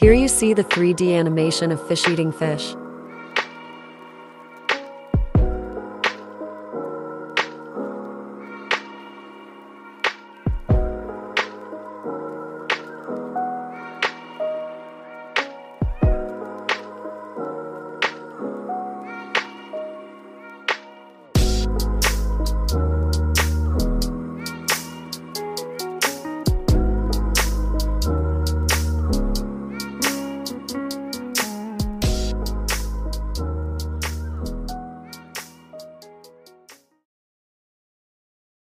Here you see the 3D animation of fish eating fish.